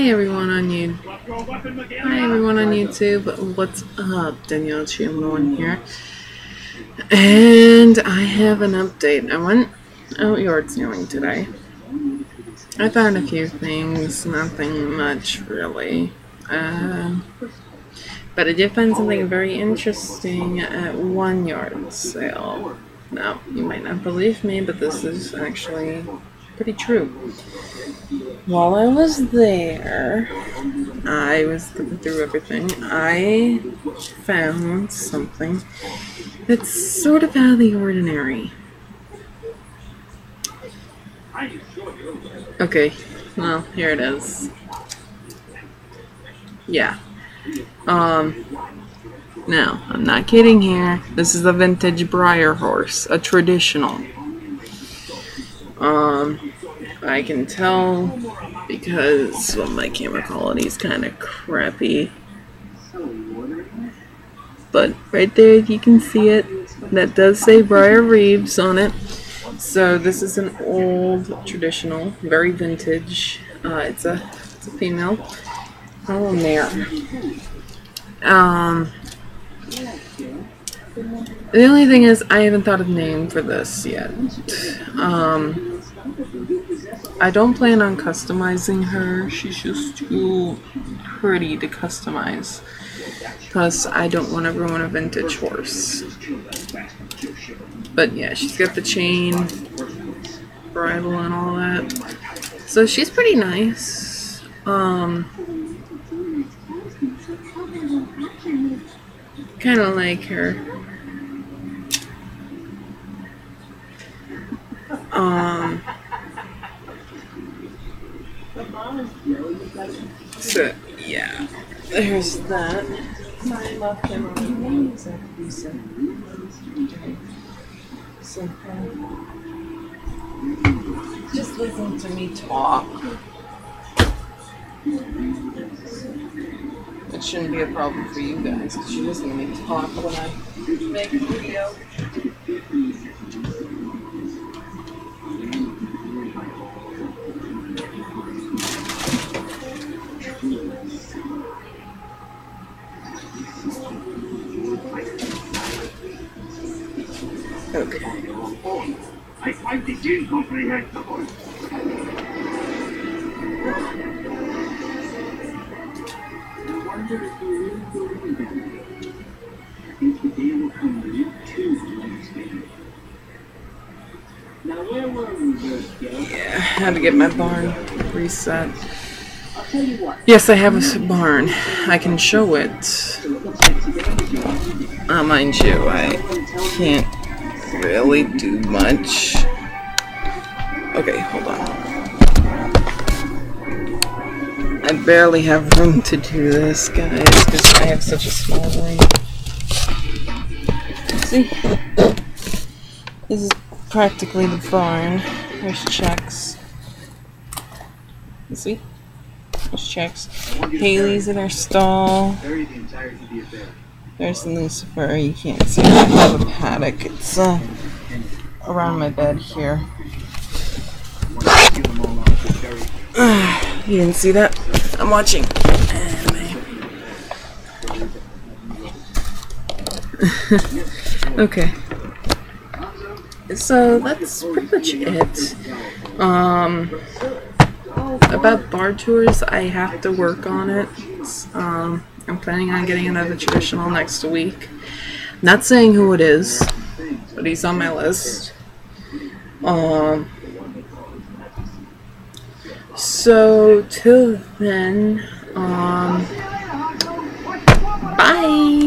Hey everyone on you. Hi everyone on YouTube. What's up? Danielle Chiamone here. And I have an update. I went out yard sailing today. I found a few things, nothing much really. Uh, but I did find something very interesting at one yard sale. Now, you might not believe me, but this is actually pretty true. While I was there, I was going through everything. I found something that's sort of out of the ordinary. Okay, well, here it is. Yeah. Um, now, I'm not kidding here. This is a vintage Breyer horse, a traditional. Um, I can tell because well, my camera quality is kind of crappy. But right there, you can see it. That does say Breyer Reeves on it. So this is an old traditional, very vintage. Uh, it's a it's a female, little mare. Um, the only thing is, I haven't thought of a name for this yet. Um, I don't plan on customizing her. She's just too pretty to customize. Plus, I don't want to ruin a vintage horse. But yeah, she's got the chain, bridle, and all that. So she's pretty nice. Um, kind of like her. Um, so yeah, there's that. I love him. So, just listen to me talk. It shouldn't be a problem for you guys because you listen to me talk when I make a video. Okay. I find it incomprehensible. I wonder if you really believe in. I think the day will come when you too will understand. Now where were we, Roscoe? Yeah, I had to get my barn reset. Yes, I have a barn. I can show it. Uh, mind you, I can't really do much. Okay, hold on. I barely have room to do this, guys, because I have such a small room. See? This is practically the barn. There's checks. You see? There's checks. Haley's in her stall. Bury the. There's Lucifer. You can't see. I have a paddock. It's uh, around my bed here. You didn't see that? I'm watching okay. So that's pretty much it. Um, about bar tours, I have to work on it. Um, I'm planning on getting another traditional next week. Not saying who it is, but he's on my list. Um, so till then, um, bye.